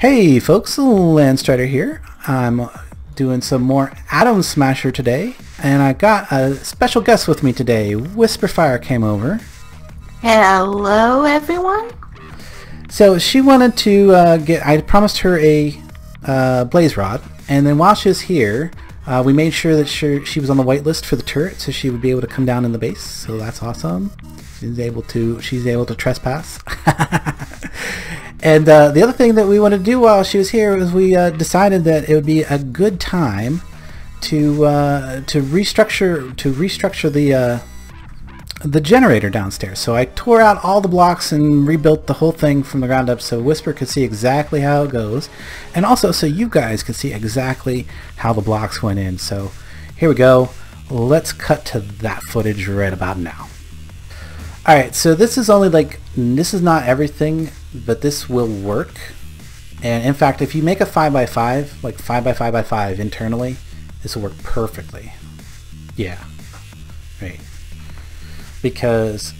Hey folks, Landstryder here. I'm doing some more Atom Smasher today, and I got a special guest with me today. Whisperfire came over. Hello, everyone. So she wanted to uh, get, I promised her a uh, blaze rod, and then while she was here, uh, we made sure that she, she was on the whitelist for the turret, so she would be able to come down in the base. So that's awesome. She's able to, she's able to trespass. And uh, the other thing that we wanted to do while she was here was we uh, decided that it would be a good time to uh, to restructure to restructure the uh, the generator downstairs. So I tore out all the blocks and rebuilt the whole thing from the ground up so Whisper could see exactly how it goes, and also so you guys could see exactly how the blocks went in. So here we go. Let's cut to that footage right about now. Alright, so this is only like, this is not everything, but this will work. And in fact, if you make a 5x5, like 5x5x5 internally, this will work perfectly. Yeah. Right. Because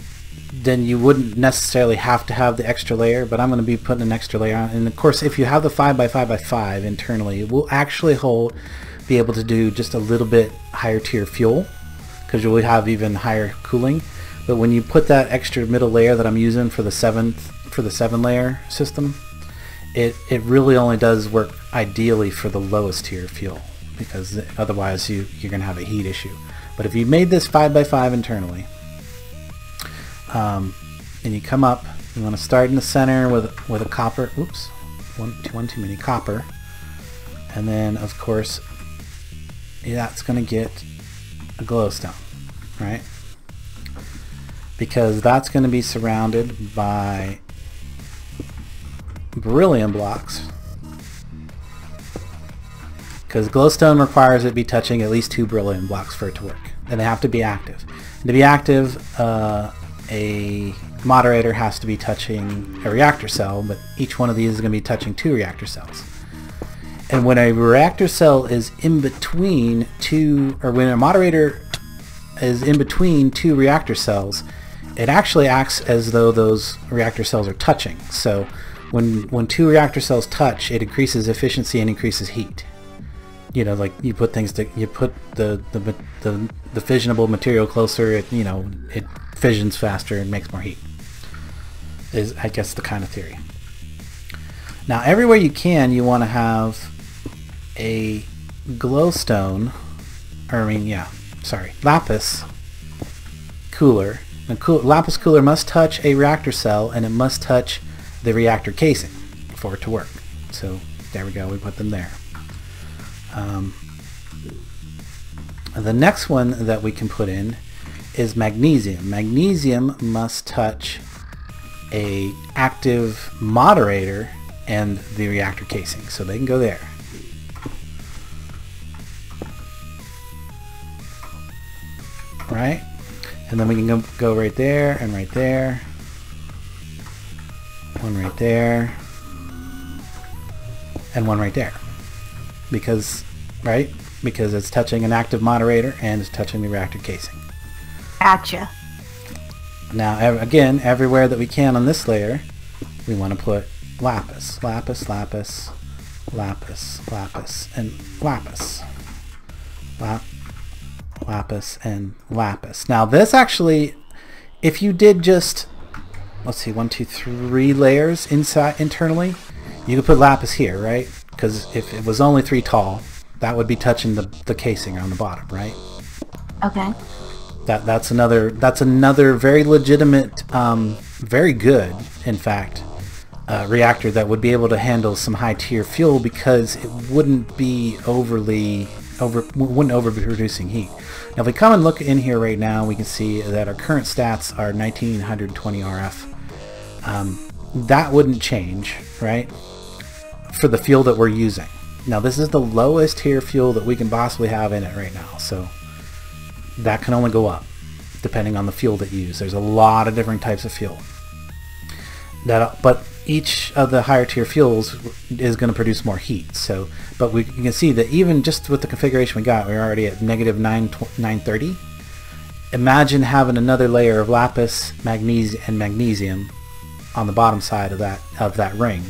then you wouldn't necessarily have to have the extra layer, but I'm going to be putting an extra layer on. And of course, if you have the 5x5x5 internally, it will actually hold, be able to do just a little bit higher tier fuel, because you'll have even higher cooling. But when you put that extra middle layer that I'm using for the seventh for the seven layer system, it it really only does work ideally for the lowest tier fuel because otherwise you you're gonna have a heat issue. But if you made this five by five internally, um, and you come up, you want to start in the center with with a copper. Oops, one too, one too many copper, and then of course that's gonna get a glowstone, right? because that's going to be surrounded by beryllium blocks. Because glowstone requires it be touching at least two beryllium blocks for it to work and they have to be active. And to be active uh, a moderator has to be touching a reactor cell but each one of these is going to be touching two reactor cells. And when a reactor cell is in between two or when a moderator is in between two reactor cells it actually acts as though those reactor cells are touching. So when when two reactor cells touch, it increases efficiency and increases heat. You know, like you put things to you put the the the, the fissionable material closer, it you know it fissions faster and makes more heat. Is I guess the kind of theory. Now everywhere you can, you want to have a glowstone, or I mean, yeah, sorry, lapis cooler a cool, lapis cooler must touch a reactor cell and it must touch the reactor casing for it to work. So there we go, we put them there. Um, the next one that we can put in is magnesium. Magnesium must touch a active moderator and the reactor casing. So they can go there. Right? And then we can go, go right there and right there. One right there. And one right there. Because, right? Because it's touching an active moderator and it's touching the reactor casing. Gotcha. Now, again, everywhere that we can on this layer, we want to put lapis, lapis, lapis, lapis, lapis, and lapis. Lap lapis, and lapis. Now this actually, if you did just, let's see, one, two, three layers inside internally, you could put lapis here, right? Because if it was only three tall, that would be touching the, the casing on the bottom, right? Okay. That that's another that's another very legitimate, um, very good, in fact, uh, reactor that would be able to handle some high tier fuel because it wouldn't be overly over wouldn't overproducing heat. Now if we come and look in here right now, we can see that our current stats are 1920 RF. Um, that wouldn't change, right? For the fuel that we're using. Now this is the lowest tier fuel that we can possibly have in it right now, so that can only go up depending on the fuel that you use. There's a lot of different types of fuel. That, but each of the higher tier fuels is going to produce more heat. So, but we can see that even just with the configuration we got, we're already at negative 9, 930. Imagine having another layer of lapis, magnesium, and magnesium on the bottom side of that of that ring.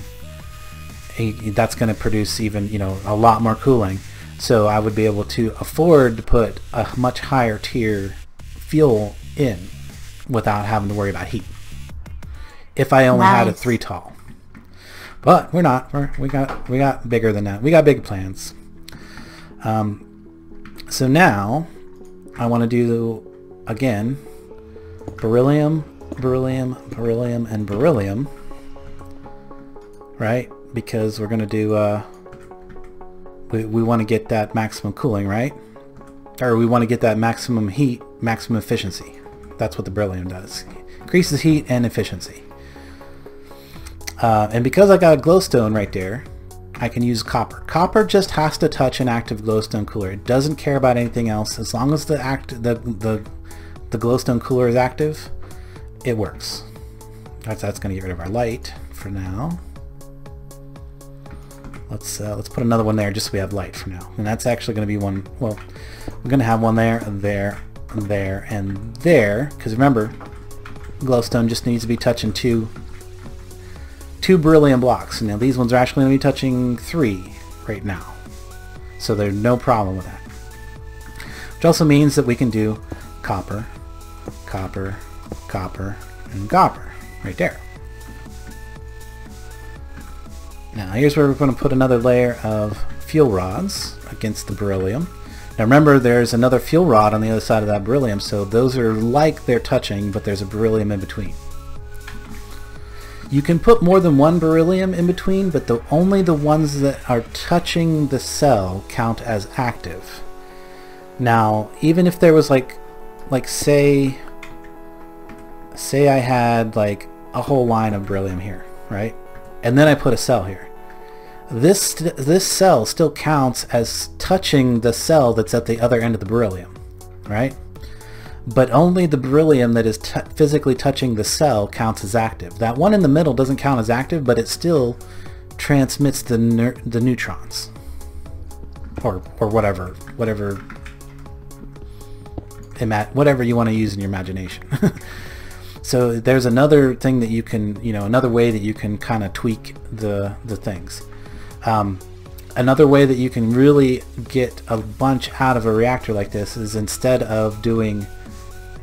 that's going to produce even you know a lot more cooling. So I would be able to afford to put a much higher tier fuel in without having to worry about heat. If I only had a three tall, but we're not. We're, we got we got bigger than that. We got big plans. Um, so now I want to do again beryllium, beryllium, beryllium, and beryllium. Right? Because we're going to do, uh, we, we want to get that maximum cooling, right? Or we want to get that maximum heat, maximum efficiency. That's what the beryllium does. Increases heat and efficiency. Uh, and because I got a glowstone right there, I can use copper. Copper just has to touch an active glowstone cooler. It doesn't care about anything else. As long as the act the the the glowstone cooler is active, it works. That's that's gonna get rid of our light for now. Let's uh, let's put another one there just so we have light for now. And that's actually gonna be one. Well, we're gonna have one there, there, there, and there. Because remember, glowstone just needs to be touching two two beryllium blocks. Now these ones are actually going to be touching three right now. So there's no problem with that. Which also means that we can do copper, copper, copper, and copper right there. Now here's where we're going to put another layer of fuel rods against the beryllium. Now remember there's another fuel rod on the other side of that beryllium, so those are like they're touching, but there's a beryllium in between. You can put more than one beryllium in between, but the only the ones that are touching the cell count as active. Now, even if there was like, like say, say I had like a whole line of beryllium here, right? And then I put a cell here. This this cell still counts as touching the cell that's at the other end of the beryllium, right? but only the beryllium that is physically touching the cell counts as active. That one in the middle doesn't count as active, but it still transmits the the neutrons, or or whatever, whatever, whatever you want to use in your imagination. so there's another thing that you can, you know, another way that you can kind of tweak the the things. Um, another way that you can really get a bunch out of a reactor like this is instead of doing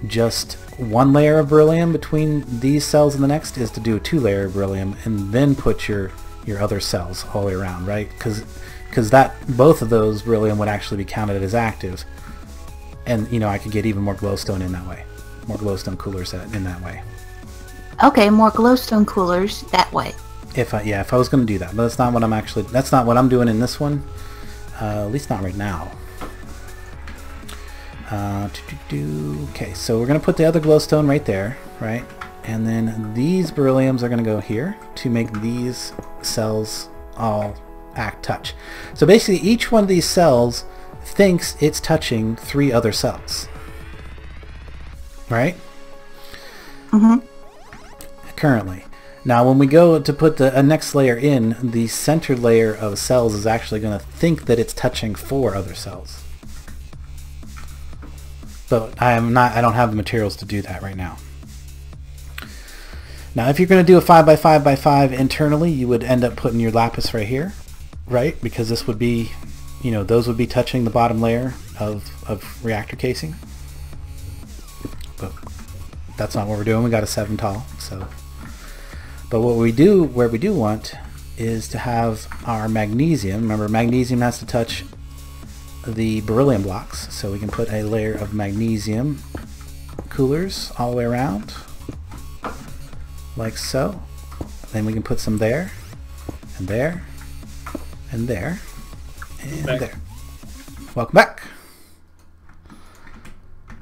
just one layer of beryllium between these cells and the next is to do a two layer of beryllium and then put your your other cells all the way around right? Because because that both of those beryllium would actually be counted as active. And you know I could get even more glowstone in that way more glowstone coolers that, in that way. Okay, more glowstone coolers that way. if I yeah if I was going to do that but that's not what I'm actually that's not what I'm doing in this one. Uh, at least not right now. Uh, okay so we're going to put the other glowstone right there right? And then these berylliums are going to go here to make these cells all act touch. So basically each one of these cells thinks it's touching three other cells right Mm-hmm. currently. Now when we go to put the a next layer in, the center layer of cells is actually going to think that it's touching four other cells. But I am not I don't have the materials to do that right now. Now if you're going to do a 5 by 5 by 5 internally, you would end up putting your lapis right here, right? Because this would be, you know, those would be touching the bottom layer of, of reactor casing. But that's not what we're doing. We got a 7 tall, so but what we do, where we do want, is to have our magnesium. Remember, magnesium has to touch the beryllium blocks, so we can put a layer of magnesium coolers all the way around, like so. Then we can put some there, and there, and there, and Back. there. Welcome back.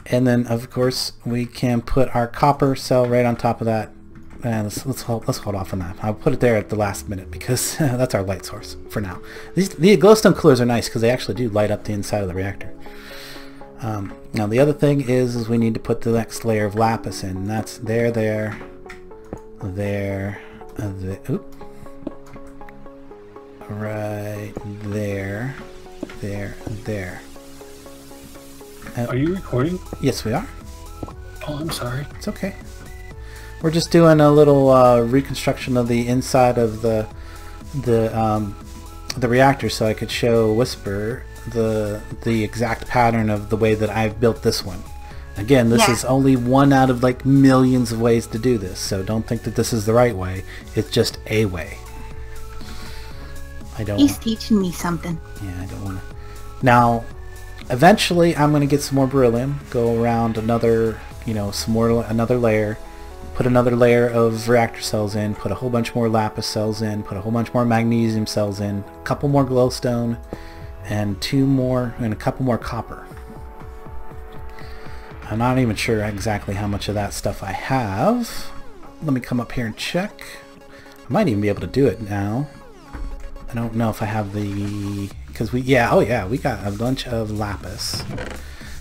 And then, of course, we can put our copper cell right on top of that uh, let's let's hold, let's hold off on that. I'll put it there at the last minute because that's our light source for now. These the glowstone coolers are nice because they actually do light up the inside of the reactor. Um, now the other thing is, is we need to put the next layer of lapis in. And that's there, there, there, uh, the, oop, right there, there, there. Are you recording? Yes, we are. Oh, I'm sorry. It's okay. We're just doing a little uh, reconstruction of the inside of the the um, the reactor so I could show Whisper the the exact pattern of the way that I've built this one. Again, this Yeah. is only one out of like millions of ways to do this, so don't think that this is the right way. It's just a way. I don't. He's teaching me something. Yeah, I don't want to. Now, eventually, I'm going to get some more beryllium. Go around another, you know, some more another layer. Put another layer of reactor cells in. Put a whole bunch more lapis cells in. Put a whole bunch more magnesium cells in. A couple more glowstone, and two more, and a couple more copper. I'm not even sure exactly how much of that stuff I have. Let me come up here and check. I might even be able to do it now. I don't know if I have the because we yeah oh yeah we got a bunch of lapis.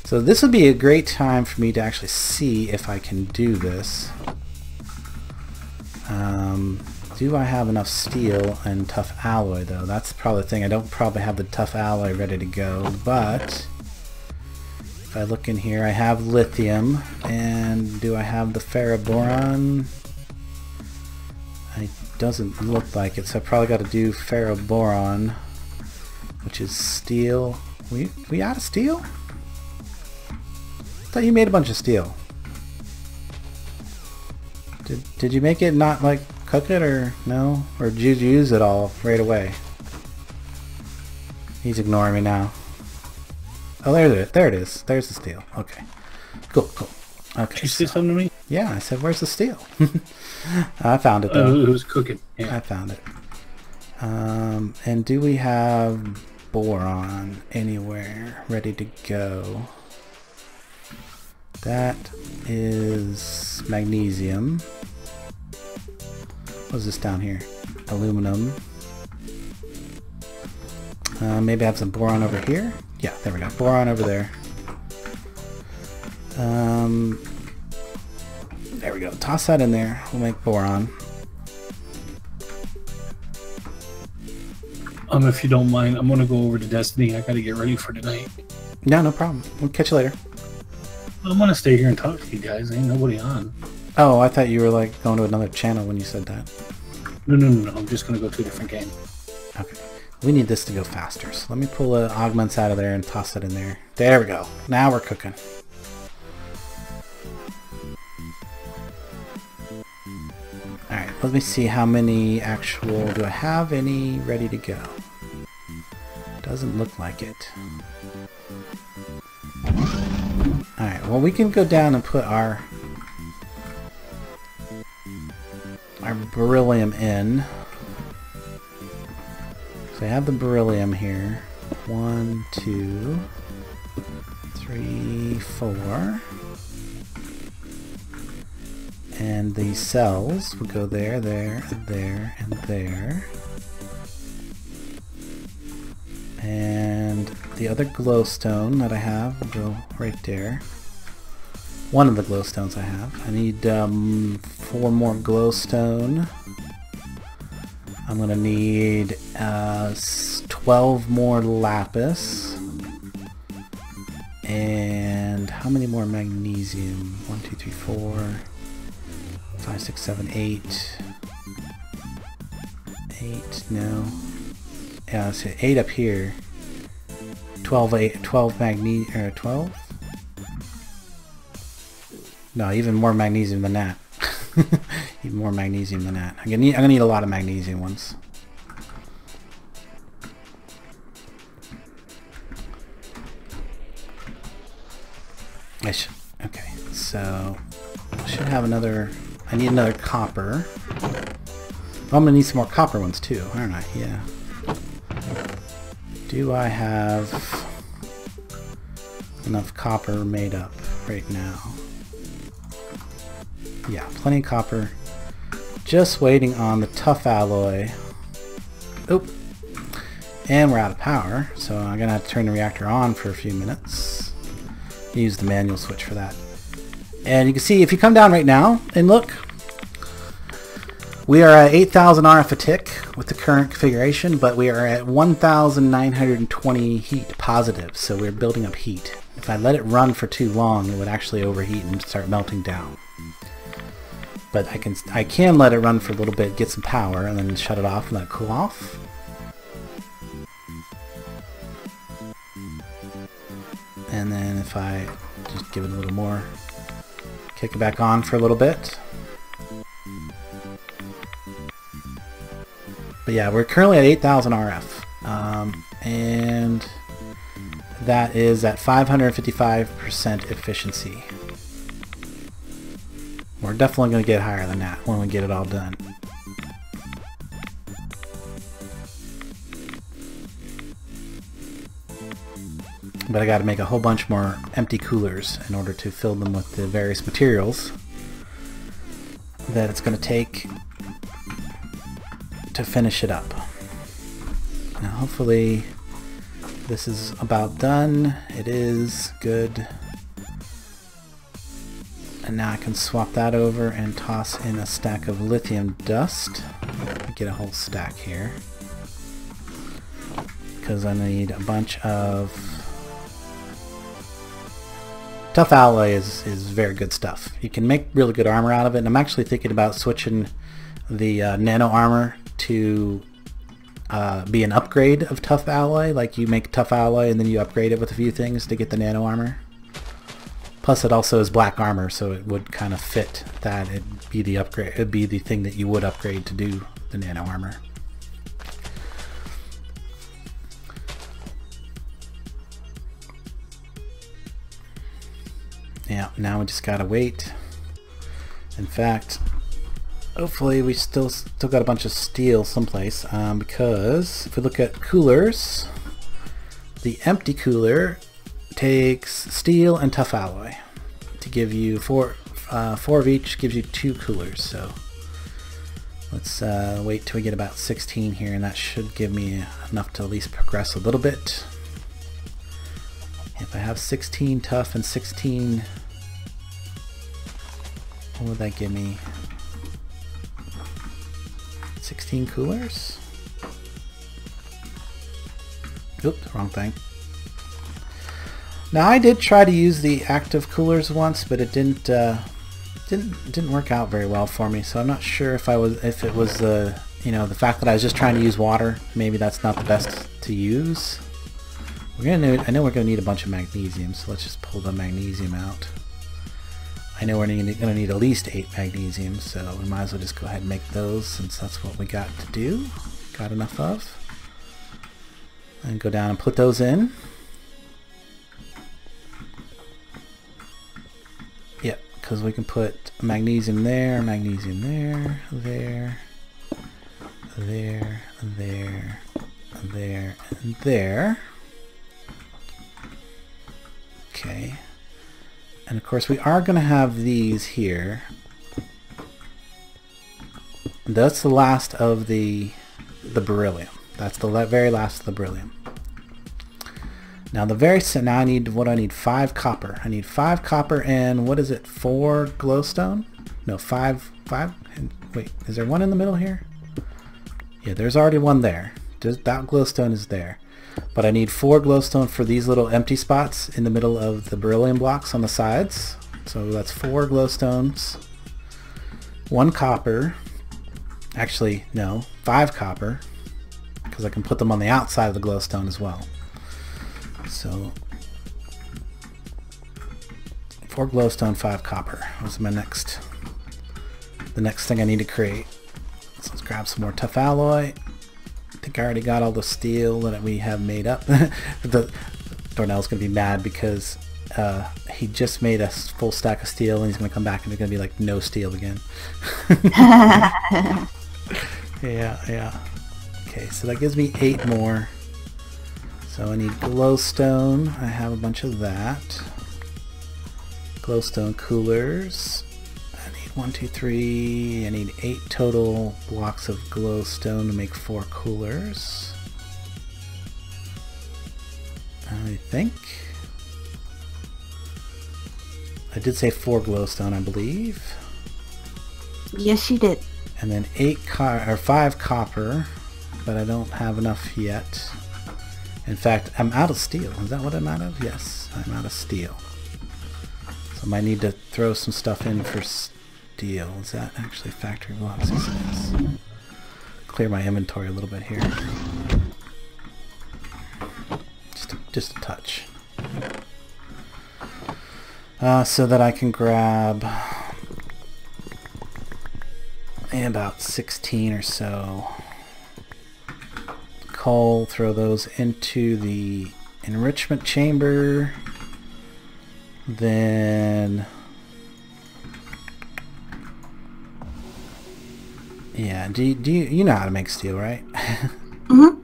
So this would be a great time for me to actually see if I can do this. Um, do I have enough steel and tough alloy though? That's probably the thing. I don't probably have the tough alloy ready to go but if I look in here I have lithium. And do I have the ferroboron? It doesn't look like it, so I probably got to do ferroboron, which is steel. We we out of steel? I thought you made a bunch of steel. Did did you make it not like cook it or no? Or did you use it all right away? He's ignoring me now. Oh, there it is. There it is. There's the steel. Okay. Cool, cool. Okay. Did you say so- something to me? yeah, I said, where's the steel? I found it Uh, though. it was cooking. Yeah. I found it. Um, and do we have boron anywhere ready to go? That is magnesium. What's this down here? Aluminum. Uh, maybe I have some boron over here. Yeah, there we go. Boron over there. Um, there we go. Toss that in there. We'll make boron. Um, if you don't mind, I'm gonna go over to Destiny. I gotta get ready for tonight. No, no problem. We'll catch you later. I'm gonna stay here and talk to you guys. Ain't nobody on. Oh, I thought you were like going to another channel when you said that. No, no, no, no. I'm just gonna go to a different game. Okay. We need this to go faster. So let me pull the augments out of there and toss it in there. There we go. Now we're cooking. Alright, let me see how many actual... Do I have any ready to go? Doesn't look like it. Alright, well we can go down and put our... Our beryllium in. So I have the beryllium here. One, two, three, four. And the cells will go there, there, there, and there. And the other glowstone that I have will go right there. One of the glowstones I have. I need um, four more glowstone. I'm gonna need uh, 12 more lapis. And how many more magnesium? 1, 2, 3, 4, 5, 6, 7, 8. 8, no. Yeah, let's see, 8 up here. 12, 8, 12 magne- er, 12? No, even more magnesium than that. even more magnesium than that. I'm gonna need, I'm gonna need a lot of magnesium ones. I should, okay, so I should have another. I need another copper. I'm gonna need some more copper ones too, aren't I? Yeah. Do I have enough copper made up right now? Yeah, plenty of copper. Just waiting on the tough alloy. Oop. And we're out of power, so I'm gonna have to turn the reactor on for a few minutes. Use the manual switch for that. And you can see if you come down right now and look, we are at 8,000 RF a tick with the current configuration, but we are at 1,920 heat positive, so we're building up heat. If I let it run for too long, it would actually overheat and start melting down. but I can I can let it run for a little bit, get some power, and then shut it off and let it cool off. And then if I just give it a little more, kick it back on for a little bit. But yeah, we're currently at 8,000 RF. Um, and that is at 555% efficiency. We're definitely going to get higher than that when we get it all done. But I got to make a whole bunch more empty coolers in order to fill them with the various materials that it's going to take to finish it up. Now hopefully this is about done. It is good. And now I can swap that over and toss in a stack of lithium dust. Get a whole stack here. Because I need a bunch of... Tough alloy is, is very good stuff. You can make really good armor out of it. And I'm actually thinking about switching the uh, nano armor to uh, be an upgrade of tough alloy. Like you make tough alloy and then you upgrade it with a few things to get the nano armor. Plus it also is black armor, so it would kind of fit that. It'd be the upgrade. It'd be the thing that you would upgrade to do the nano armor. Yeah, now we just gotta wait. In fact, hopefully we still still got a bunch of steel someplace um, because if we look at coolers, the empty cooler takes steel and tough alloy to give you four uh, four of each gives you two coolers. So let's uh, wait till we get about 16 here and that should give me enough to at least progress a little bit. If I have 16 tough and 16 what would that give me 16 coolers oops wrong thing now I did try to use the active coolers once, but it didn't uh, didn't didn't work out very well for me. So I'm not sure if I was if it was the you know the fact that I was just trying to use water. Maybe that's not the best to use. We're gonna need, I know we're gonna need a bunch of magnesium, so let's just pull the magnesium out. I know we're gonna need at least eight magnesium, so we might as well just go ahead and make those since that's what we got to do. Got enough of. And go down and put those in. Yep, because we can put magnesium there, magnesium there, there, there, there, there, and there. Okay. And of course we are going to have these here. That's the last of the the beryllium. That's the very last of the beryllium. Now the very now I need what I need five copper. I need five copper and what is it? Four glowstone? No, five five. Wait, is there one in the middle here? Yeah, there's already one there. Just that glowstone is there. But I need four glowstone for these little empty spots in the middle of the beryllium blocks on the sides. So that's four glowstones, one copper. Actually, no, five copper, because I can put them on the outside of the glowstone as well. So four glowstone, five copper. What's my next the next thing I need to create. So let's grab some more tough alloy. I think I already got all the steel that we have made up. the Dornall's gonna be mad because uh, he just made a full stack of steel and he's gonna come back and there's gonna be like no steel again. yeah, yeah. Okay, so that gives me eight more. So I need glowstone. I have a bunch of that. Glowstone coolers. One, two, three. I need eight total blocks of glowstone to make four coolers. I think. I did say four glowstone, I believe. Yes, you did. And then eight or five copper, but I don't have enough yet. In fact, I'm out of steel. Is that what I'm out of? Yes, I'm out of steel. So I might need to throw some stuff in for steel. Is that actually factory blocks? Clear my inventory a little bit here. Just a, just a touch. Uh, so that I can grab about 16 or so coal, throw those into the enrichment chamber. Then Yeah, do you, do you, you know how to make steel, right? Mhm.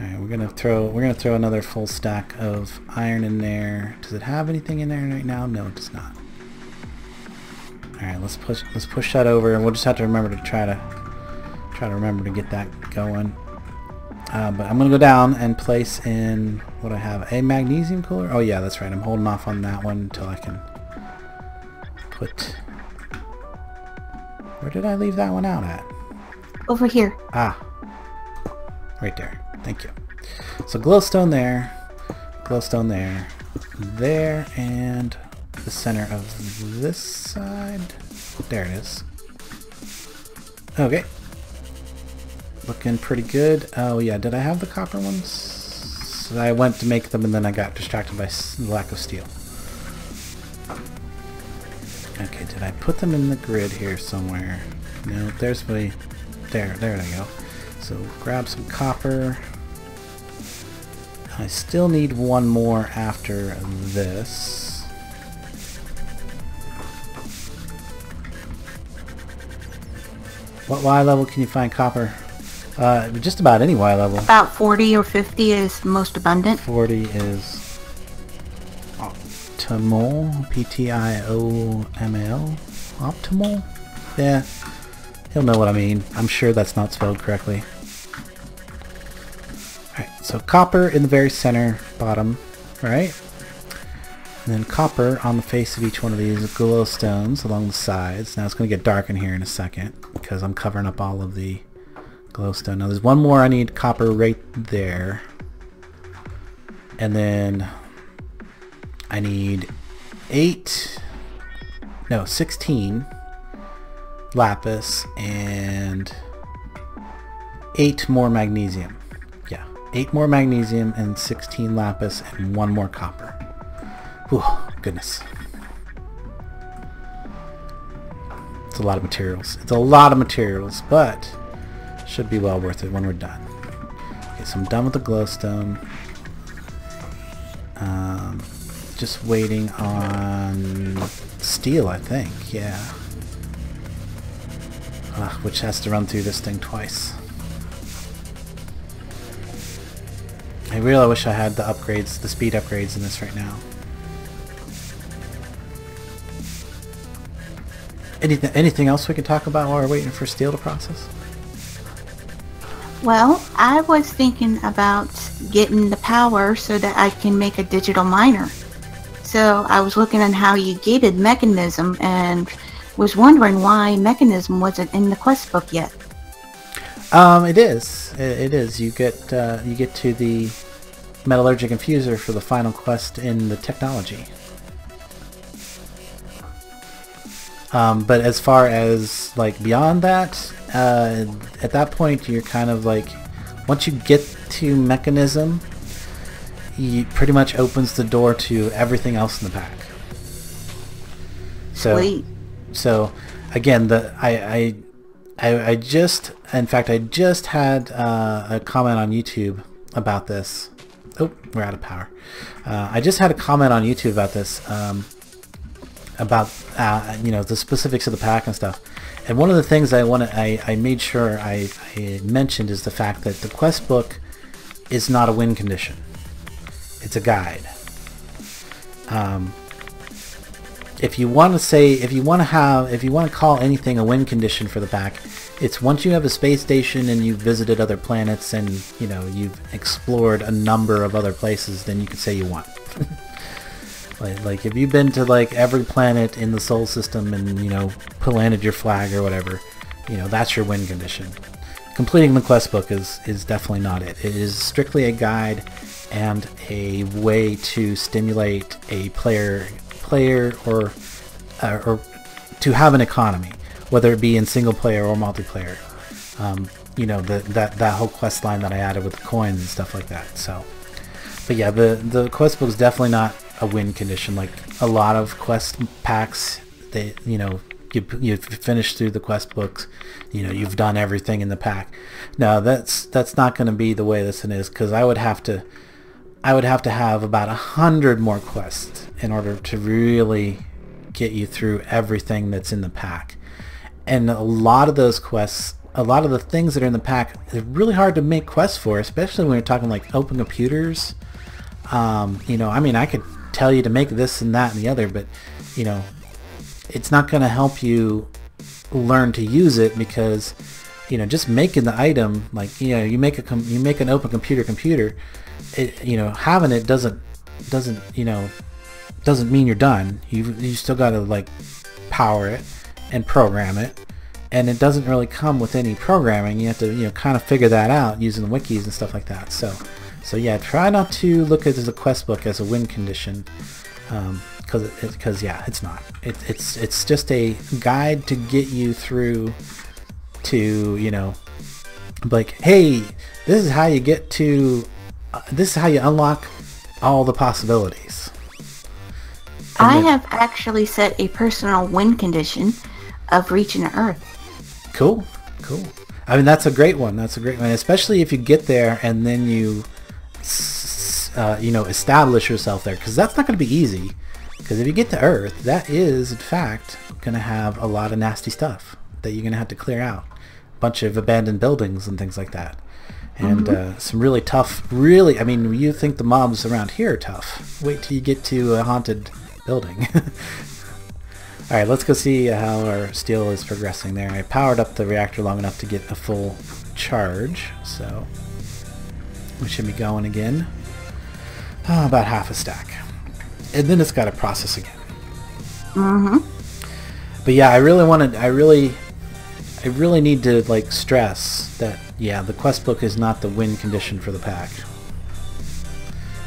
All right, we're gonna throw we're gonna throw another full stack of iron in there. Does it have anything in there right now? No, it does not. All right, let's push let's push that over, and we'll just have to remember to try to try to remember to get that going. Uh, but I'm gonna go down and place in what I have a magnesium cooler. Oh yeah, that's right. I'm holding off on that one until I can put. Where did I leave that one out at? Over here. Ah, right there. Thank you. So glowstone there, glowstone there, there, and the center of this side. There it is. Okay. Looking pretty good. Oh yeah, did I have the copper ones? I went to make them and then I got distracted by lack of steel. Did I put them in the grid here somewhere? No, there's my... There, there they go. So grab some copper. I still need one more after this. What Y level can you find copper? Uh, just about any Y level. About 40 or 50 is most abundant. 40 is optimal. P-T-I-O-M-L. Optimal? Yeah. He'll know what I mean. I'm sure that's not spelled correctly. Alright, so copper in the very center, bottom, right? And then copper on the face of each one of these glowstones along the sides. Now it's going to get dark in here in a second because I'm covering up all of the glowstone. Now there's one more I need copper right there. And then I need 8, no, 16 lapis and 8 more magnesium. Yeah, 8 more magnesium and 16 lapis and 1 more copper. Whew, goodness. It's a lot of materials. It's a lot of materials, but should be well worth it when we're done. Okay, so I'm done with the glowstone. Just waiting on steel, I think. Yeah. Ugh, which has to run through this thing twice. I really wish I had the upgrades, the speed upgrades in this right now. Anything, anything else we can talk about while we're waiting for steel to process? Well, I was thinking about getting the power so that I can make a digital miner. So I was looking at how you gated Mekanism and was wondering why Mekanism wasn't in the quest book yet. Um, it is. It, it is. You get uh, you get to the metallurgic infuser for the final quest in the technology. Um, but as far as like beyond that, uh, at that point you're kind of like once you get to Mekanism, he pretty much opens the door to everything else in the pack. So Sweet. so again, the I I I, I just in fact I just had uh, a comment on YouTube about this. Oh, we're out of power. Uh, I just had a comment on YouTube about this. Um, about uh, you know the specifics of the pack and stuff. And one of the things I want to I, I made sure I, I mentioned is the fact that the quest book is not a win condition. It's a guide. Um, if you want to say if you want to have if you want to call anything a win condition for the pack, it's once you have a space station and you've visited other planets and you know you've explored a number of other places, then you could say you won. Like, like if you've been to like every planet in the solar system and you know planted your flag or whatever, you know that's your win condition. Completing the quest book is is definitely not it. It is strictly a guide and a way to stimulate a player player or uh, or to have an economy, whether it be in single player or multiplayer. Um, you know, the, that that whole quest line that I added with the coins and stuff like that. So, but yeah, the the quest book is definitely not a win condition. Like a lot of quest packs, they you know you you finish through the quest books, you know you've done everything in the pack. Now that's that's not going to be the way this one is because I would have to I would have to have about a hundred more quests in order to really get you through everything that's in the pack. And a lot of those quests, a lot of the things that are in the pack, is really hard to make quests for, especially when you're talking like open computers. Um, you know, I mean, I could tell you to make this and that and the other, but you know, it's not going to help you learn to use it because you know just making the item like you know you make a you make an open computer computer it, you know having it doesn't doesn't you know doesn't mean you're done. You you still got to like power it and program it. And it doesn't really come with any programming. You have to you know kind of figure that out using the wikis and stuff like that. So so yeah try not to look at the quest book as a win condition um, because because yeah, it's not. It, it's it's just a guide to get you through to you know, like hey, this is how you get to, uh, this is how you unlock all the possibilities. And I have actually set a personal win condition of reaching Earth. Cool, cool. I mean, that's a great one. That's a great one, especially if you get there and then you, uh, you know, establish yourself there, because that's not going to be easy. Because if you get to Earth, that is, in fact, going to have a lot of nasty stuff that you're going to have to clear out. A bunch of abandoned buildings and things like that. And mm-hmm. uh, some really tough, really, I mean, you think the mobs around here are tough. Wait till you get to a haunted building. Alright, let's go see how our steel is progressing there. I powered up the reactor long enough to get a full charge, so we should be going again. Oh, about half a stack and then it's got to process again. Mm-hmm. But yeah, I really wanted, I really, I really need to like stress that yeah, the quest book is not the win condition for the pack.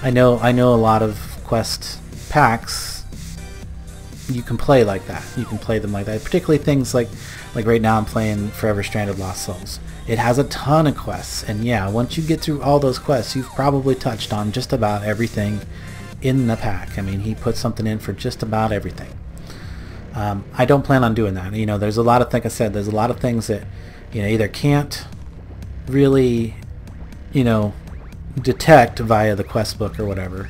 I know, I know a lot of quest packs. You can play like that. You can play them like that. Particularly things like, like right now I'm playing Forever Stranded Lost Souls. It has a ton of quests, and yeah, once you get through all those quests, you've probably touched on just about everything in the pack. I mean, he put something in for just about everything. Um, I don't plan on doing that. You know, there's a lot of, like I said, there's a lot of things that, you know, either can't really, you know, detect via the quest book or whatever,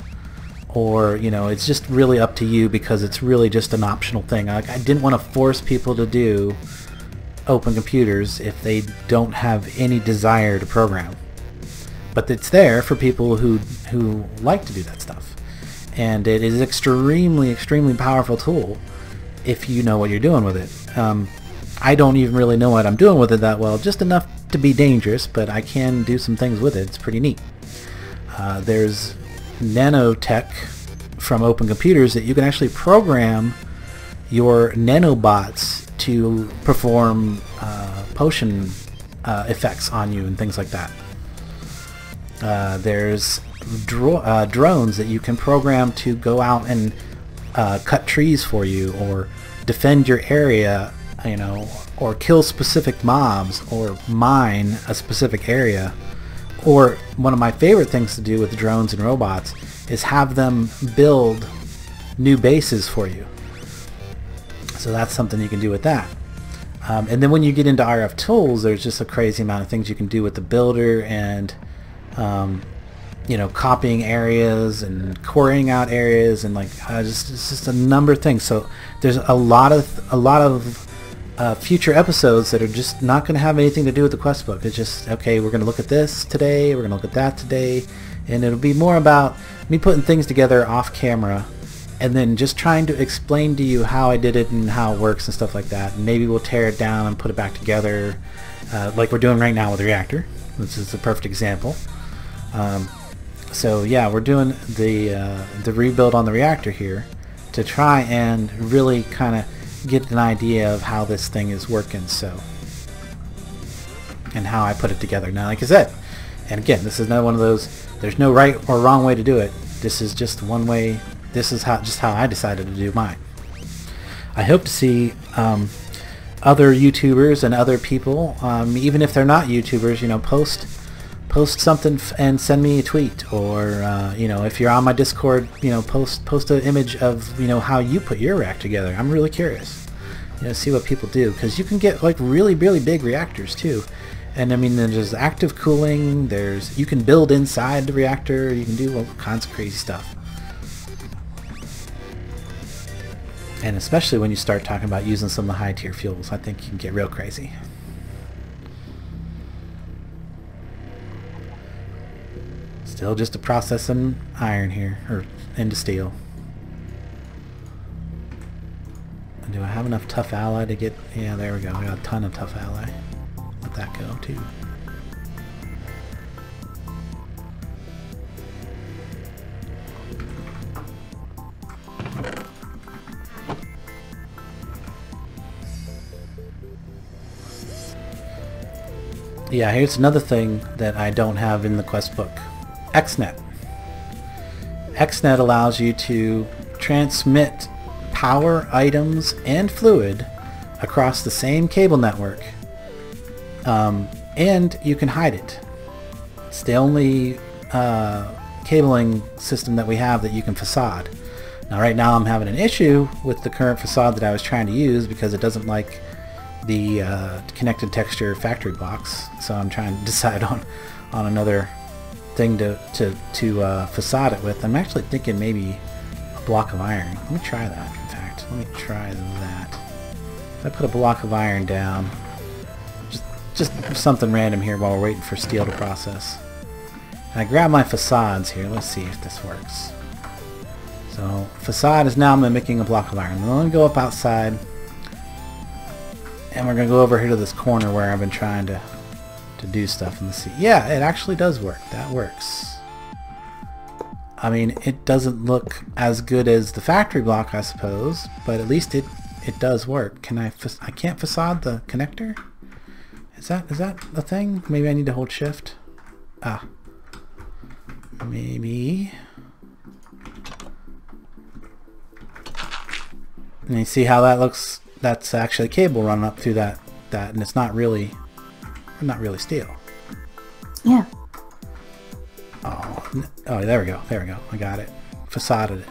or, you know, it's just really up to you because it's really just an optional thing. Like, I didn't want to force people to do open computers if they don't have any desire to program. But it's there for people who who like to do that stuff and it is extremely, extremely powerful tool if you know what you're doing with it. Um, I don't even really know what I'm doing with it that well, just enough to be dangerous, but I can do some things with it. It's pretty neat. Uh, there's nanotech from Open Computers that you can actually program your nanobots to perform uh, potion uh, effects on you and things like that. Uh, there's dro uh, drones that you can program to go out and uh, cut trees for you or defend your area, you know, or kill specific mobs or mine a specific area. Or one of my favorite things to do with drones and robots is have them build new bases for you. So that's something you can do with that. Um, and then when you get into RF tools, there's just a crazy amount of things you can do with the builder and um, you know, copying areas and querying out areas and like uh, just it's just a number of things. So there's a lot of a lot of uh, future episodes that are just not going to have anything to do with the quest book. It's just okay. We're going to look at this today. We're going to look at that today, and it'll be more about me putting things together off camera, and then just trying to explain to you how I did it and how it works and stuff like that. Maybe we'll tear it down and put it back together, uh, like we're doing right now with the reactor. This is a perfect example. Um, so yeah, we're doing the uh, the rebuild on the reactor here to try and really kind of get an idea of how this thing is working. So and how I put it together. Now, like I said, and again, this is not one of those. There's no right or wrong way to do it. This is just one way. This is how just how I decided to do mine. I hope to see um, other YouTubers and other people, um, even if they're not YouTubers, you know, post post something and send me a tweet, or uh, you know, if you're on my Discord, you know, post post an image of you know how you put your reactor together. I'm really curious, you know, see what people do because you can get like really really big reactors too. And I mean, there's active cooling. There's you can build inside the reactor. You can do all kinds of crazy stuff. And especially when you start talking about using some of the high tier fuels, I think you can get real crazy. Still just to process some iron here, or into steel. Do I have enough tough alloy to get? Yeah, there we go. I got a ton of tough alloy. Let that go too. Yeah, here's another thing that I don't have in the quest book. XNet. XNet allows you to transmit power, items, and fluid across the same cable network. Um, and you can hide it. It's the only uh, cabling system that we have that you can facade. Now right now I'm having an issue with the current facade that I was trying to use because it doesn't like the uh, connected texture factory box. So I'm trying to decide on on another thing to to to uh, facade it with. I'm actually thinking maybe a block of iron. Let me try that. In fact, let me try that. I put a block of iron down, just just something random here while we're waiting for steel to process. And I grab my facades here. Let's see if this works. So facade is now mimicking a block of iron. Let me go up outside. And we're going to go over here to this corner where I've been trying to, to do stuff in the sea. Yeah, it actually does work. That works. I mean, it doesn't look as good as the factory block, I suppose, but at least it, it does work. Can I, I can't facade the connector? Is that, is that a thing? Maybe I need to hold shift? Ah. Maybe. And you see how that looks? That's actually cable running up through that, that, and it's not really, not really steel. Yeah. Oh, oh, there we go. There we go. I got it. Facaded it.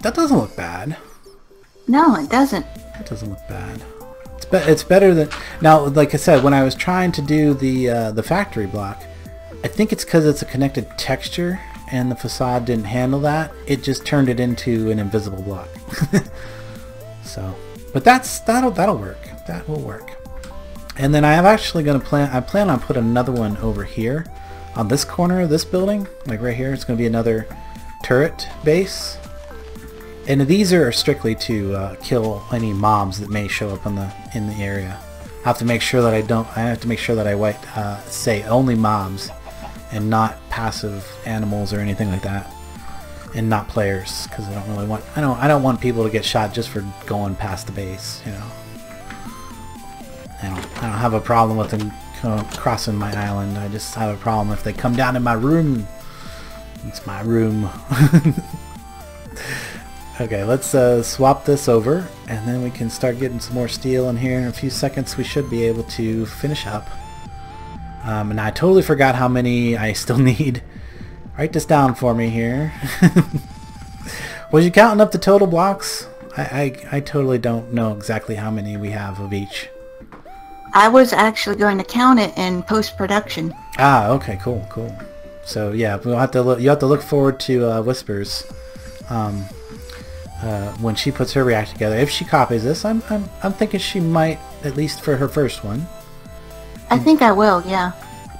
That doesn't look bad. No, it doesn't. That doesn't look bad. It's, be- it's better than now. Like I said, when I was trying to do the uh, the factory block, I think it's because it's a connected texture and the facade didn't handle that. It just turned it into an invisible block. so, but that's that'll that'll work. That will work. And then I am actually going to plan. I plan on putting another one over here on this corner of this building, like right here. It's going to be another turret base. And these are strictly to uh, kill any mobs that may show up in the in the area. I have to make sure that I don't. I have to make sure that I white uh, say only mobs, and not passive animals or anything like that, and not players because I don't really want. I don't. I don't want people to get shot just for going past the base. You know. I don't. I don't have a problem with them crossing my island. I just have a problem if they come down in my room. It's my room. Okay, let's uh, swap this over, and then we can start getting some more steel in here. In a few seconds, we should be able to finish up. Um, and I totally forgot how many I still need. Write this down for me here. Was you counting up the total blocks? I, I, I totally don't know exactly how many we have of each. I was actually going to count it in post-production. Ah, okay, cool, cool. So yeah, we'll have to look. You have to look forward to uh, Whispers. Um, uh, when she puts her react together. If she copies this, I'm, I'm, I'm thinking she might, at least for her first one. I think I will, yeah.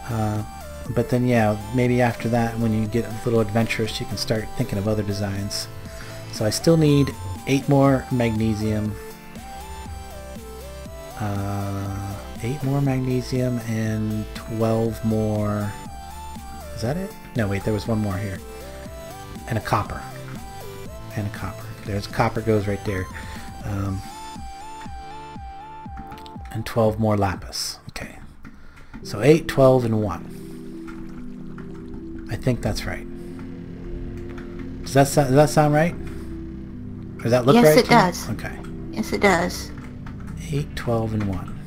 Uh, but then, yeah, maybe after that, when you get a little adventurous, you can start thinking of other designs. So I still need eight more magnesium. Uh, eight more magnesium and 12 more... Is that it? No, wait, there was one more here. And a copper. And a copper. There's copper goes right there. Um, and 12 more lapis. Okay. So 8, 12, and 1. I think that's right. Does that, sound, does that sound right? Does that look Yes, right? it to you? does. Okay. Yes, it does. 8, 12, and 1.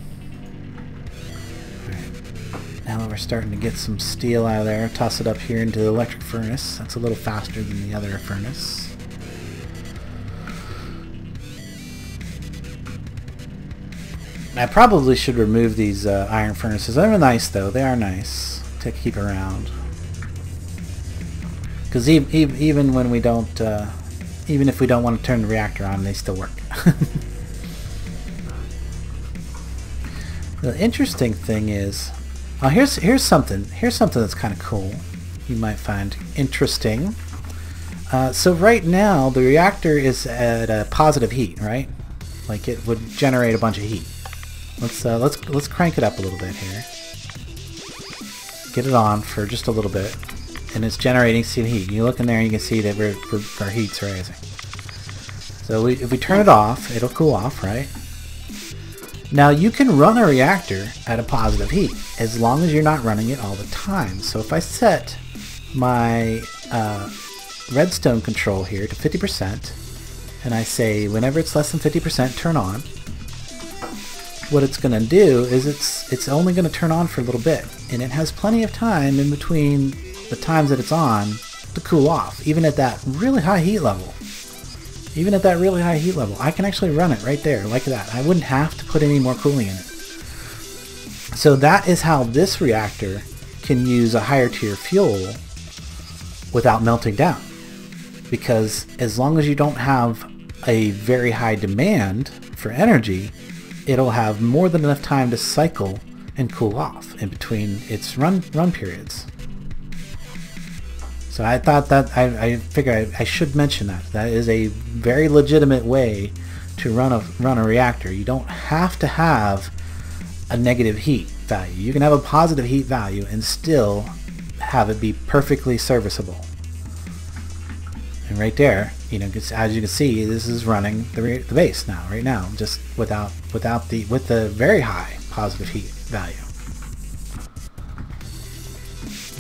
Alright. Now that we're starting to get some steel out of there, toss it up here into the electric furnace. That's a little faster than the other furnace. I probably should remove these uh, iron furnaces. They're nice though. They are nice to keep around. Because e e even when we don't, uh, even if we don't want to turn the reactor on, they still work. the interesting thing is, oh, here's here's something. Here's something that's kind of cool. You might find interesting. Uh, so right now the reactor is at a positive heat, right? Like it would generate a bunch of heat. Let's uh, let's let's crank it up a little bit here. Get it on for just a little bit, and it's generating heat. You look in there, and you can see that we're, we're, our heat's rising. So we, if we turn it off, it'll cool off, right? Now you can run a reactor at a positive heat as long as you're not running it all the time. So if I set my uh, redstone control here to 50% and I say whenever it's less than 50% turn on, what it's going to do is it's it's only going to turn on for a little bit and it has plenty of time in between the times that it's on to cool off even at that really high heat level. Even at that really high heat level I can actually run it right there like that. I wouldn't have to put any more cooling in it. So that is how this reactor can use a higher tier fuel without melting down. Because as long as you don't have a very high demand for energy it'll have more than enough time to cycle and cool off in between its run run periods. So I thought that I, I figure I, I should mention that. That is a very legitimate way to run a run a reactor. You don't have to have a negative heat value. You can have a positive heat value and still have it be perfectly serviceable. And right there, you know, as you can see, this is running the, the base now, right now, just without without the with the very high positive heat value.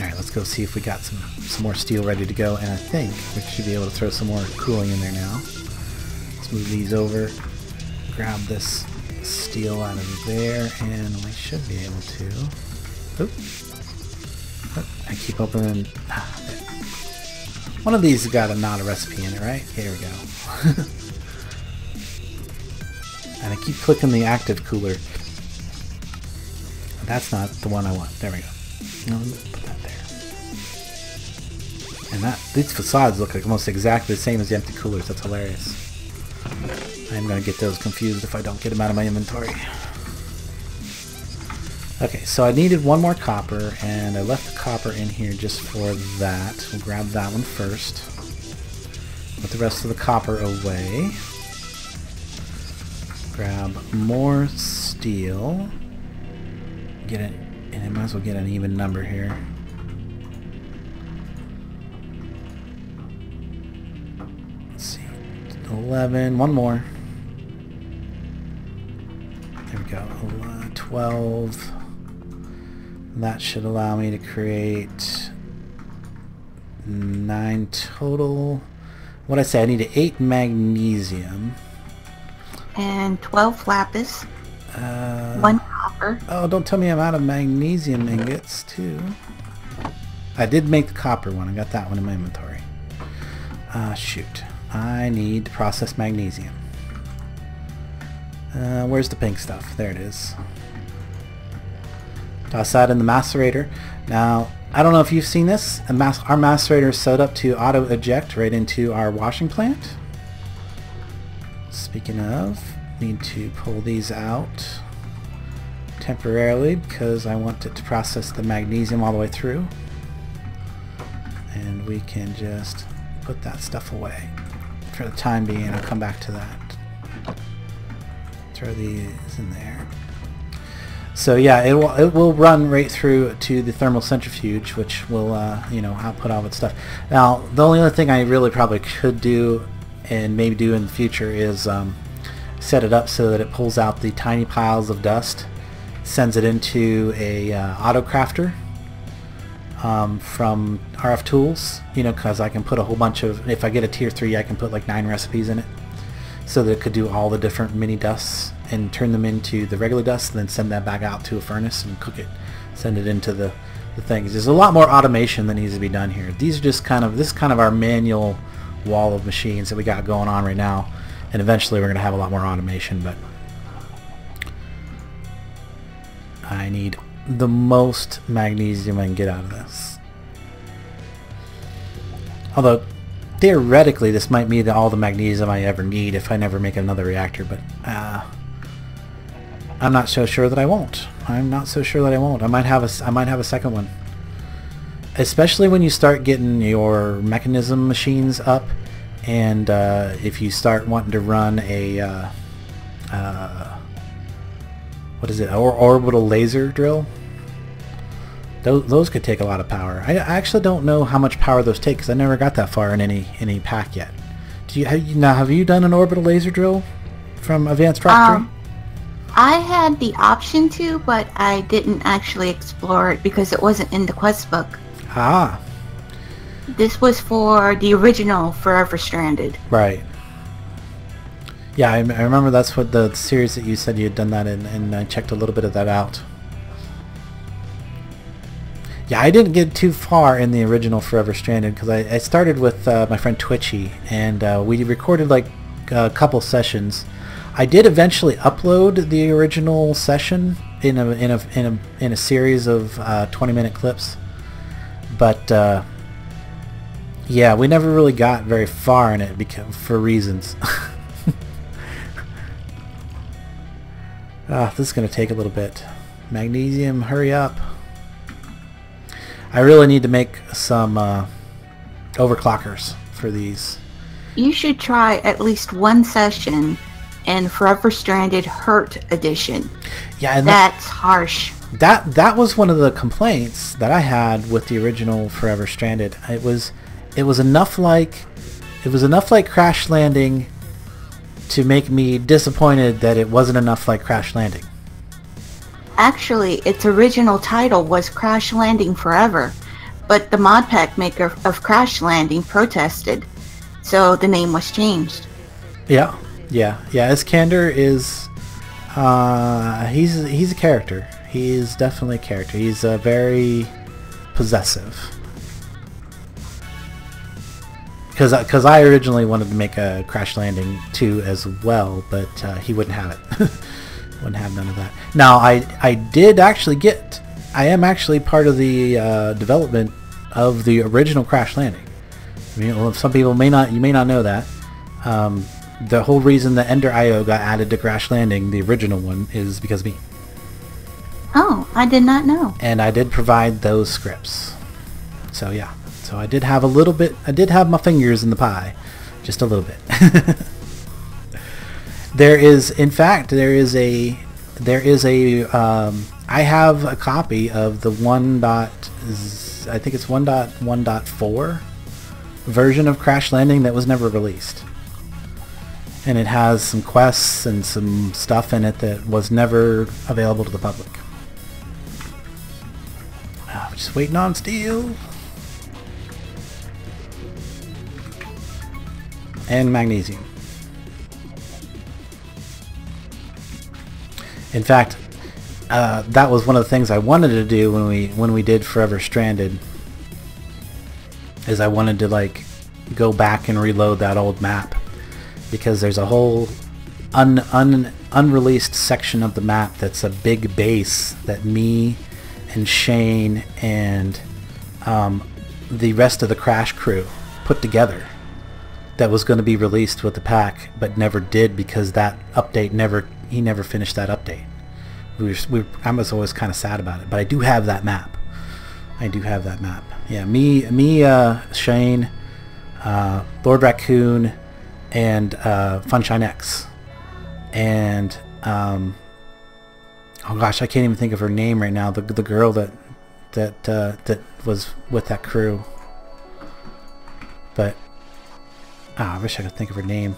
All right, let's go see if we got some some more steel ready to go, and I think we should be able to throw some more cooling in there now. Let's move these over, grab this steel out of there, and we should be able to. Oop. Oop, I keep opening. Ah. One of these has got a not a recipe in it, right? Here we go. and I keep clicking the active cooler. That's not the one I want. There we go. No, put that there. And that these facades look like almost exactly the same as the empty coolers. That's hilarious. I'm gonna get those confused if I don't get them out of my inventory. Okay, so I needed one more copper, and I left the copper in here just for that. We'll grab that one first. Put the rest of the copper away. Grab more steel. Get it, and I might as well get an even number here. Let's see, 11, one more. There we go, 12. That should allow me to create nine total. What I say? I need eight magnesium. And 12 lapis, Uh, one copper. Oh, don't tell me I'm out of magnesium ingots too. I did make the copper one. I got that one in my inventory. Ah, shoot. I need to process magnesium. Uh, where's the pink stuff? There it is. Toss that in the macerator. Now, I don't know if you've seen this. Mas our macerator is set up to auto eject right into our washing plant. Speaking of, need to pull these out temporarily because I want it to process the magnesium all the way through. And we can just put that stuff away for the time being. I'll come back to that. Throw these in there. So yeah, it will it will run right through to the thermal centrifuge, which will uh, you know output all its stuff. Now the only other thing I really probably could do, and maybe do in the future, is um, set it up so that it pulls out the tiny piles of dust, sends it into a uh, auto crafter um, from RF Tools. You know, because I can put a whole bunch of if I get a tier three, I can put like nine recipes in it. so that it could do all the different mini dusts and turn them into the regular dust and then send that back out to a furnace and cook it, send it into the, the things. There's a lot more automation that needs to be done here. These are just kind of, this is kind of our manual wall of machines that we got going on right now. And eventually we're going to have a lot more automation, but I need the most magnesium I can get out of this. Although, theoretically, this might be the, all the magnesium I ever need if I never make another reactor, but uh, I'm not so sure that I won't. I'm not so sure that I won't. I might have a, I might have a second one. Especially when you start getting your Mekanism machines up, and uh, if you start wanting to run a, uh, uh, what is it, or orbital laser drill, those, those could take a lot of power. I, I actually don't know how much power those take because I never got that far in any any pack yet. Do you, have you now have you done an orbital laser drill from Advanced Rocketry? Um, I had the option to, but I didn't actually explore it because it wasn't in the quest book. ah, This was for the original Forever Stranded. right. Yeah, I, I remember that's what the series that you said you had done that in, and I checked a little bit of that out. Yeah, I didn't get too far in the original Forever Stranded because I, I started with uh, my friend Twitchy and uh, we recorded like a couple sessions. I did eventually upload the original session in a in a in a in a series of uh, 20 minute clips, but uh, yeah, we never really got very far in it because for reasons. Ah, this is going to take a little bit. Magnesium, hurry up. I really need to make some uh, overclockers for these. You should try at least one session in Forever Stranded Hurt Edition. Yeah, and that, That's harsh. that that was one of the complaints that I had with the original Forever Stranded. It was it was enough like it was enough like Crash Landing to make me disappointed that it wasn't enough like Crash Landing. Actually, its original title was Crash Landing Forever, but the mod pack maker of Crash Landing protested, so the name was changed. Yeah, yeah, yeah. Iskander is, uh, he's he's a character. He is definitely a character. He's uh, very possessive. Because because I originally wanted to make a Crash Landing 2 as well, but uh, he wouldn't have it. wouldn't have none of that. Now I I did actually get. I am actually part of the uh, development of the original Crash Landing. I mean, well, some people may not. You may not know that. Um, the whole reason that Ender IO got added to Crash Landing, the original one, is because of me. Oh, I did not know. And I did provide those scripts. So yeah. So I did have a little bit. I did have my fingers in the pie, just a little bit. there is, in fact, there is a, there is a. Um, I have a copy of the one dot. I think it's one dot one dot four version of Crash Landing that was never released. And it has some quests and some stuff in it that was never available to the public. Ah, just waiting on steel. And magnesium. In fact, uh, that was one of the things I wanted to do when we when we did Forever Stranded. Is I wanted to like go back and reload that old map because there's a whole un, un, unreleased section of the map that's a big base that me and Shane and um, the rest of the Crash crew put together that was going to be released with the pack but never did because that update never he never finished that update. We were, we were, I was always kind of sad about it but I do have that map. I do have that map. Yeah me me uh, Shane uh, Lord Raccoon and uh, Funshine X. And um, oh gosh I can't even think of her name right now the, the girl that that uh, that was with that crew. But Ah, I wish I could think of her name.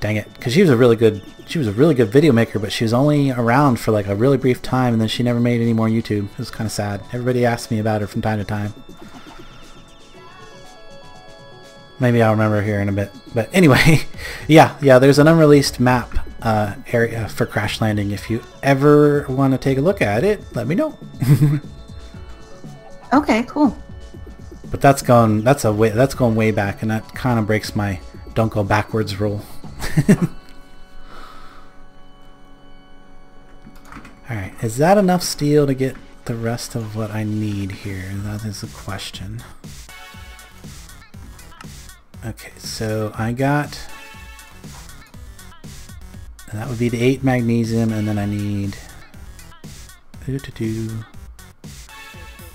Dang it, because she was a really good, she was a really good video maker, but she was only around for like a really brief time, and then she never made any more YouTube. It was kind of sad. Everybody asked me about her from time to time. Maybe I'll remember here in a bit. But anyway, yeah, yeah, there's an unreleased map uh, area for Crash Landing. If you ever want to take a look at it, let me know. Okay, cool. But that's going that's a way that's going way back, and that kind of breaks my don't go backwards rule. All right, is that enough steel to get the rest of what I need here? That is the question. Okay, so I got that would be the eight magnesium, and then I need do do do.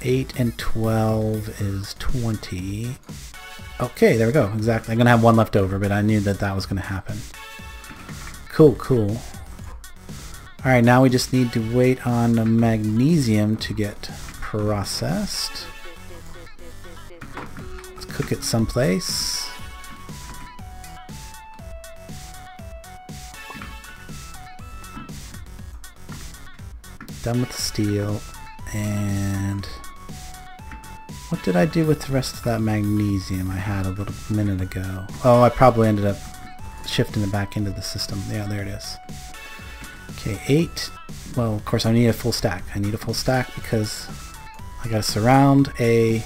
8 and 12 is 20. Okay, there we go. Exactly. I'm going to have one left over, but I knew that that was going to happen. Cool, cool. Alright, now we just need to wait on the magnesium to get processed. Let's cook it someplace. Done with the steel. And what did I do with the rest of that magnesium I had a little minute ago? Oh, I probably ended up shifting it back into the system. Yeah, there it is. Okay, eight. Well, of course I need a full stack. I need a full stack because I gotta surround a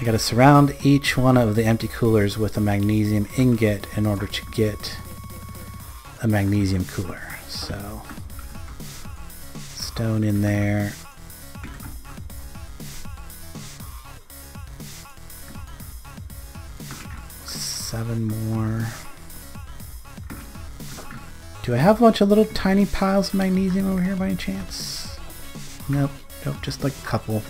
I gotta surround each one of the empty coolers with a magnesium ingot in order to get a magnesium cooler. So stone in there. Seven more. Do I have a bunch of little tiny piles of magnesium over here by any chance? Nope. Nope, just like a couple.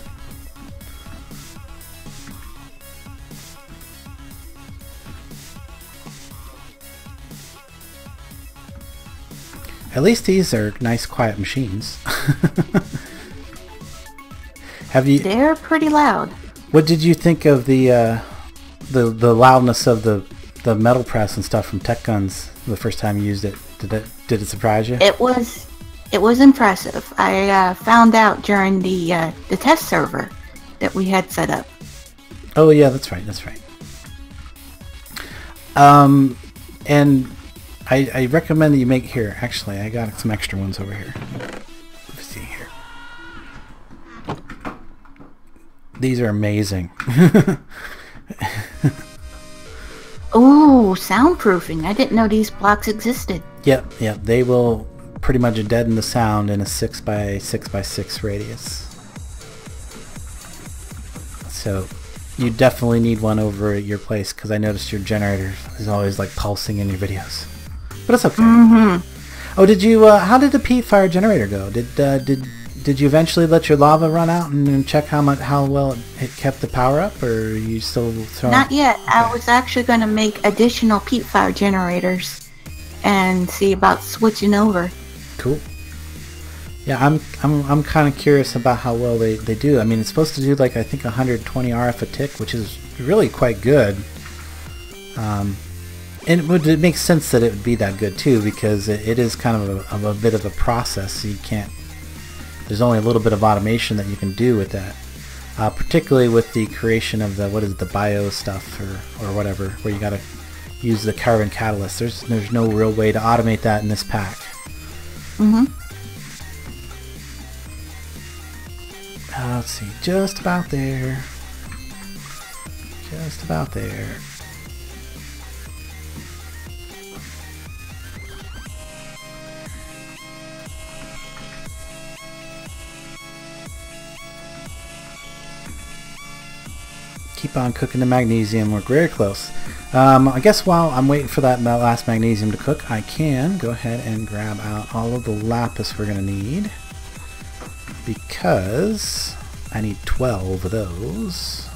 At least these are nice quiet machines. have you They're pretty loud. what did you think of the uh, the the loudness of the the metal press and stuff from Tech Guns the first time you used it? Did it did it surprise you? It was it was impressive. I uh, found out during the uh, the test server that we had set up. Oh yeah, that's right. That's right. Um, and I, I recommend that you make here. Actually, I got some extra ones over here. Let's see here. These are amazing. Ooh, soundproofing. I didn't know these blocks existed. yep, yep. They will pretty much deaden the sound in a six by six by six radius. So you definitely need one over at your place because I noticed your generator is always like pulsing in your videos. But it's okay. Mm-hmm. Oh, did you? Uh, how did the peat fire generator go? Did uh, did did you eventually let your lava run out and, and check how much how well it, kept the power up, or are you still throwing? Not yet. I was actually going to make additional peat fire generators and see about switching over. Cool. Yeah, I'm I'm I'm kind of curious about how well they they do. I mean, it's supposed to do like I think 120 RF a tick, which is really quite good. Um, and it would it makes sense that it would be that good too because it, it is kind of a, of a bit of a process. So you can't. There's only a little bit of automation that you can do with that, uh, particularly with the creation of the what is it, the bio stuff or or whatever, where you got to use the carbon catalyst. There's there's no real way to automate that in this pack. Mm-hmm. Uh, let's see, just about there. Just about there. Keep on cooking the magnesium. We're very close. Um, I guess while I'm waiting for that last magnesium to cook, I can go ahead and grab out all of the lapis we're going to need because I need 12 of those.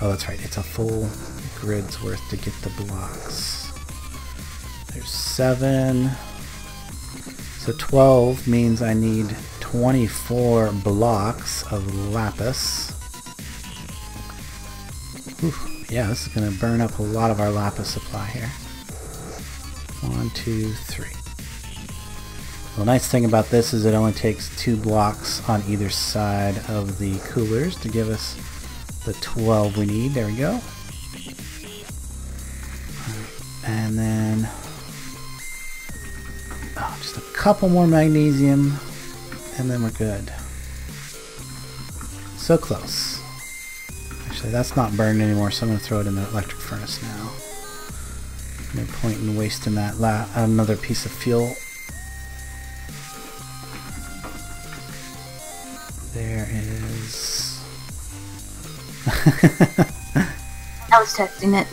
Oh, that's right. It's a full grid's worth to get the blocks. There's seven. So 12 means I need 24 blocks of lapis. Whew. Yeah, this is going to burn up a lot of our lapis supply here. One, two, three. The nice thing about this is it only takes two blocks on either side of the coolers to give us the 12 we need. There we go. And then oh, just a couple more magnesium and then we're good. So close. Actually, that's not burned anymore, so I'm going to throw it in the electric furnace now. No point in wasting that la another piece of fuel. There is... I was testing it.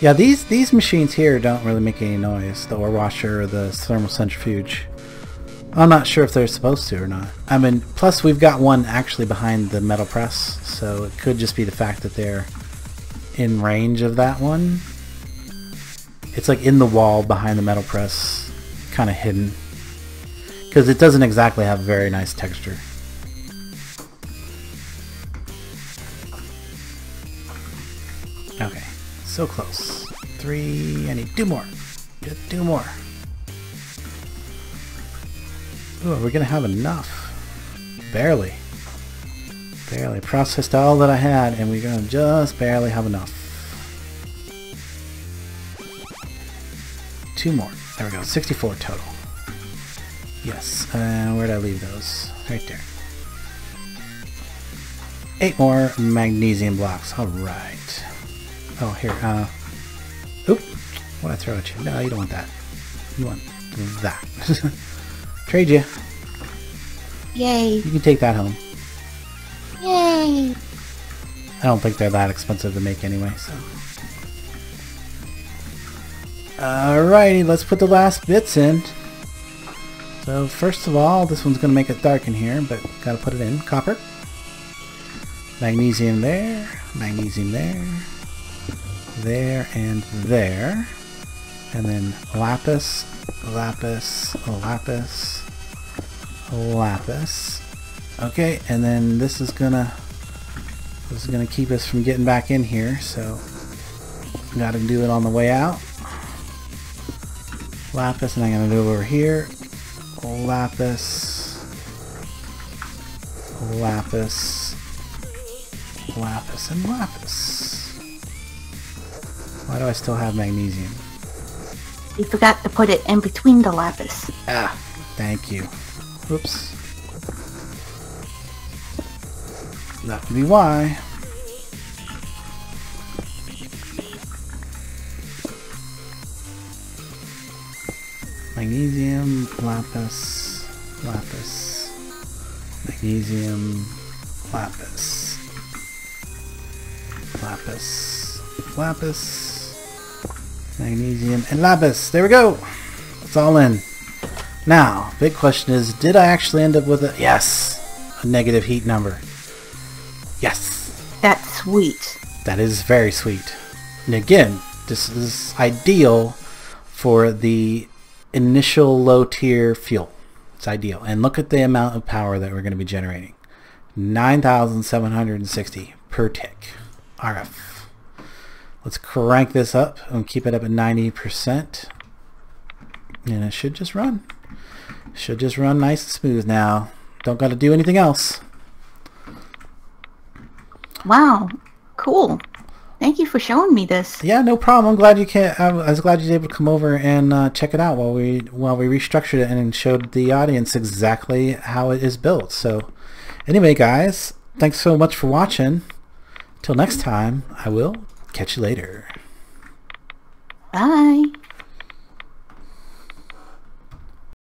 Yeah, these these machines here don't really make any noise. The ore washer or the thermal centrifuge. I'm not sure if they're supposed to or not. I mean, plus we've got one actually behind the metal press, so it could just be the fact that they're in range of that one. It's like in the wall behind the metal press, kind of hidden. Because it doesn't exactly have a very nice texture. Okay, so close. Three, I need two more. Two more. Ooh, are we gonna have enough? Barely. Barely. Processed all that I had, and we're gonna just barely have enough. Two more. There we go. 64 total. Yes. Uh, where did I leave those? Right there. Eight more magnesium blocks. Alright. Oh, here. Uh, oop. What I throw at you? No, you don't want that. You want that. Trade you. Yay. You can take that home. Yay. I don't think they're that expensive to make anyway, so. Alrighty, let's put the last bits in. So first of all, this one's going to make it dark in here, but got to put it in. Copper. Magnesium there. Magnesium there. There and there. And then lapis, lapis, lapis, lapis. Okay, and then this is gonna this is gonna keep us from getting back in here, so gotta do it on the way out. Lapis, and I'm gonna do over here. Lapis, lapis, lapis, and lapis. Why do I still have magnesium? You forgot to put it in between the lapis. Ah, thank you. Oops. Be why. Magnesium, lapis, lapis, magnesium, lapis, lapis, lapis, magnesium, and lapis. There we go. It's all in. Now, big question is, did I actually end up with a... Yes! A negative heat number. Yes! That's sweet. That is very sweet. And again, this is ideal for the initial low tier fuel. It's ideal. And look at the amount of power that we're going to be generating. 9,760 per tick. RF. Let's crank this up and keep it up at 90%. And it should just run. Should just run nice and smooth now. Don't got to do anything else. Wow. Cool. Thank you for showing me this. Yeah, no problem. I'm glad you can. I was glad you were able to come over and uh, check it out while we while we restructured it and showed the audience exactly how it is built. So, anyway, guys, thanks so much for watching. Till next time, I will catch you later. Bye.